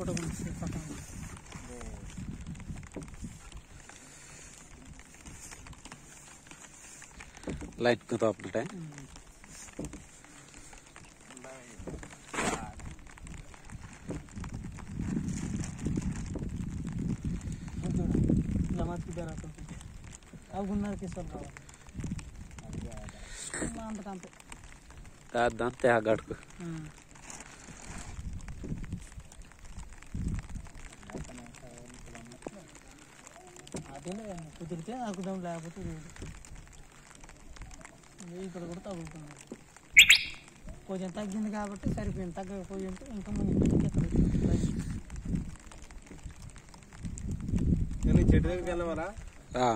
Photo light को तो आप लटाएँ नमाज़ की अब गुन्ना के सब दांत हाँ, दांत है को। అదే కుదిరితే ఆకుదాం లేకపోతే లేదు ఇది ఇక్కడ కూడా తగులుతుంది. కొంచెం తగ్గింది కాబట్టి సరిపోయింది. తగ్గకపోయి ఉంటే ఇంకా ముందు చెట్టు దగ్గరికి వెళ్ళవరా? ఆ,